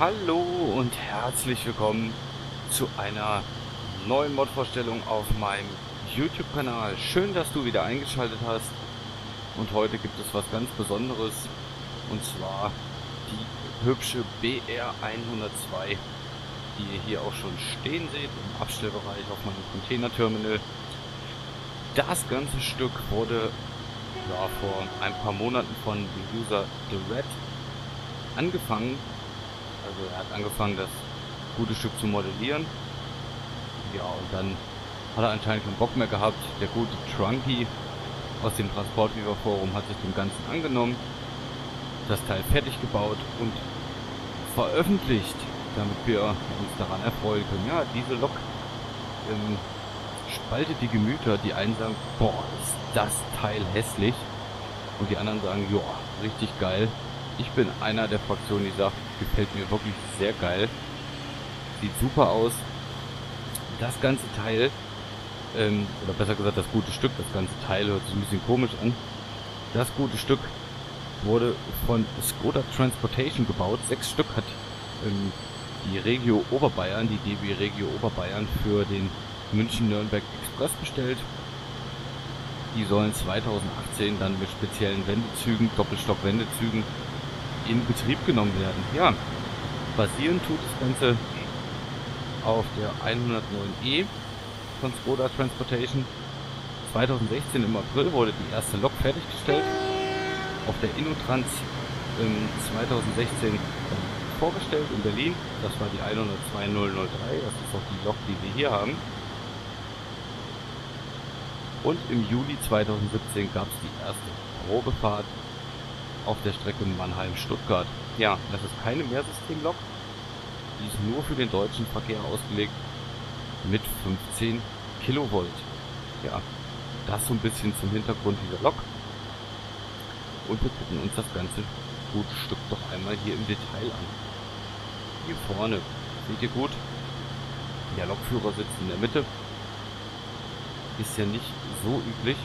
Hallo und herzlich willkommen zu einer neuen Mod-Vorstellung auf meinem YouTube-Kanal. Schön, dass du wieder eingeschaltet hast. Und heute gibt es was ganz Besonderes. Und zwar die hübsche BR102, die ihr hier auch schon stehen seht im Abstellbereich auf meinem Container-Terminal. Das ganze Stück wurde ja, vor ein paar Monaten von dem User The Red angefangen. Also er hat angefangen, das gute Stück zu modellieren. Ja, und dann hat er anscheinend keinen Bock mehr gehabt. Der gute Trunky aus dem Transportweaver Forum hat sich dem Ganzen angenommen, das Teil fertig gebaut und veröffentlicht, damit wir uns daran erfreuen können. Ja, diese Lok ähm, spaltet die Gemüter. Die einen sagen, boah, ist das Teil hässlich. Und die anderen sagen, ja, richtig geil. Ich bin einer der Fraktionen, die sagt, gefällt mir wirklich sehr geil. Sieht super aus. Das ganze Teil, ähm, oder besser gesagt das gute Stück, das ganze Teil hört sich ein bisschen komisch an. Das gute Stück wurde von Skoda Transportation gebaut. Sechs Stück hat ähm, die Regio Oberbayern, die DB Regio Oberbayern für den München-Nürnberg Express bestellt. Die sollen 2018 dann mit speziellen Wendezügen, Doppelstock-Wendezügen in Betrieb genommen werden. Ja, basieren tut das Ganze auf der 109E von Skoda Transportation. 2016 im April wurde die erste Lok fertiggestellt. Auf der Innotrans ähm, 2016 vorgestellt in Berlin. Das war die 102003. Das ist auch die Lok, die wir hier haben. Und im Juli 2017 gab es die erste Probefahrt auf der Strecke Mannheim-Stuttgart. Ja, das ist keine Mehrsystemlok. Die ist nur für den deutschen Verkehr ausgelegt mit 15 Kilovolt. Ja, das so ein bisschen zum Hintergrund dieser Lok. Und wir gucken uns das ganze gute Stück doch einmal hier im Detail an. Hier vorne, seht ihr gut? Der Lokführer sitzt in der Mitte. Ist ja nicht so üblich.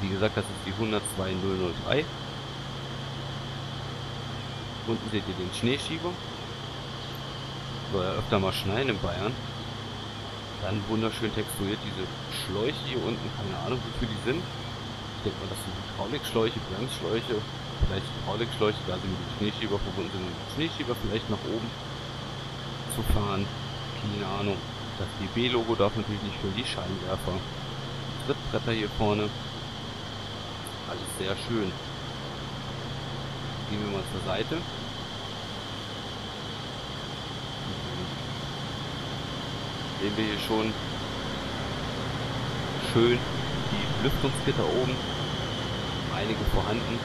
Wie gesagt, das ist die 102003. Unten seht ihr den Schneeschieber. Soll ja öfter mal schneien in Bayern. Dann wunderschön texturiert diese Schläuche hier unten. Keine Ahnung, wofür die sind. Ich denke mal, das sind Hydraulikschläuche, Bremsschläuche. Vielleicht Hydraulikschläuche, da sie mit dem Schneeschieber verbunden sind. Mit dem Schneeschieber vielleicht nach oben zu fahren. Keine Ahnung. Das DB-Logo darf natürlich nicht für die Scheinwerfer. Trittbretter hier vorne. Alles sehr schön. Gehen wir mal zur Seite. Sehen wir hier schon schön die Lüftungsgitter oben. Einige vorhanden.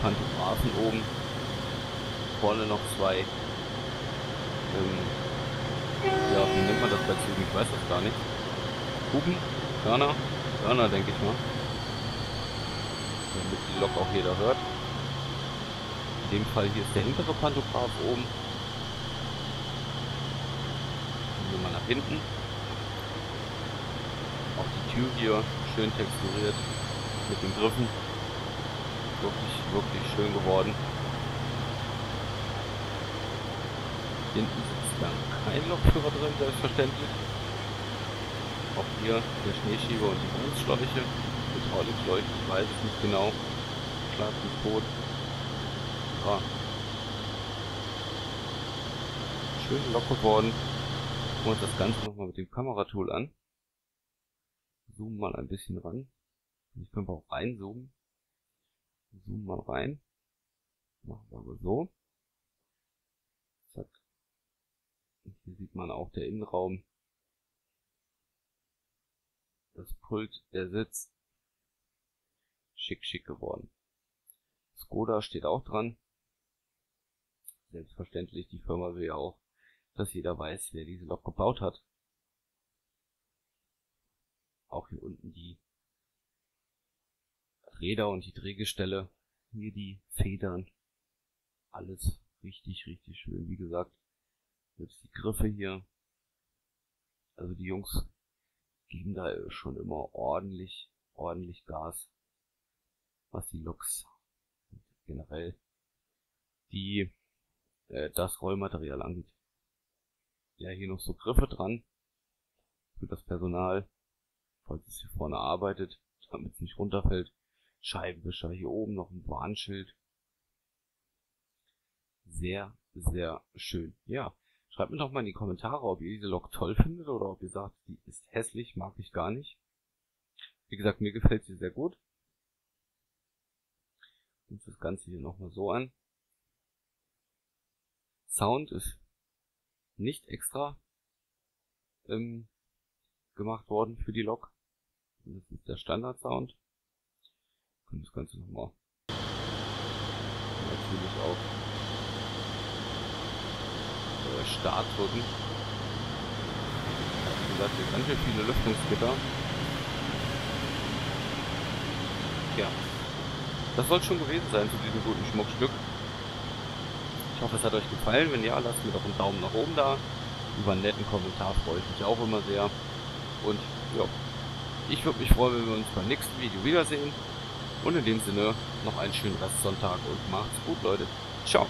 Pantographen oben. Vorne noch zwei. Ähm, ja, wie nennt man das bei Zügen? Ich weiß das gar nicht. Huben? Hörner? Hörner, denke ich mal damit die Lok auch jeder hört. In dem Fall hier ist der hintere Pantograph oben. Gehen wir mal nach hinten. Auch die Tür hier schön texturiert mit den Griffen. Wirklich, wirklich schön geworden. Hinten sitzt dann kein Lokführer drin, selbstverständlich. Auch hier der Schneeschieber und die Bremsschläuche. Hydraulikschläuche, ich weiß es nicht genau. Schlag mich tot. Ja. Schön locker geworden. Gucken wir uns das Ganze nochmal mit dem Kameratool an. Zoomen mal ein bisschen ran. Ich kann auch reinzoomen. Zoomen mal rein. Machen wir aber so. Zack. Und hier sieht man auch der Innenraum. Das Pult, der Sitz, schick, schick geworden. Skoda steht auch dran. Selbstverständlich, die Firma will ja auch, dass jeder weiß, wer diese Lok gebaut hat. Auch hier unten die Räder und die Drehgestelle. Hier die Federn. Alles richtig, richtig schön. Wie gesagt, jetzt die Griffe hier. Also die Jungs geben da schon immer ordentlich, ordentlich Gas was die Loks generell die äh, das Rollmaterial angeht. Ja, hier noch so Griffe dran für das Personal, falls es hier vorne arbeitet, damit es nicht runterfällt. Scheibenwischer, hier oben noch ein Warnschild. Sehr, sehr schön. Ja, schreibt mir doch mal in die Kommentare, ob ihr diese Lok toll findet oder ob ihr sagt, die ist hässlich, mag ich gar nicht. Wie gesagt, mir gefällt sie sehr gut. Und das Ganze hier nochmal so an. Sound ist nicht extra ähm, gemacht worden für die Lok. Das ist der Standard-Sound. Können das Ganze nochmal natürlich auch äh, Start drücken. Wie gesagt, hier ganz viele Lüftungsgitter. Ja, das soll schon gewesen sein zu diesem guten Schmuckstück. Ich hoffe, es hat euch gefallen. Wenn ja, lasst mir doch einen Daumen nach oben da. Über einen netten Kommentar freue ich mich auch immer sehr. Und ja, ich würde mich freuen, wenn wir uns beim nächsten Video wiedersehen. Und in dem Sinne noch einen schönen Restsonntag und macht's gut, Leute. Ciao.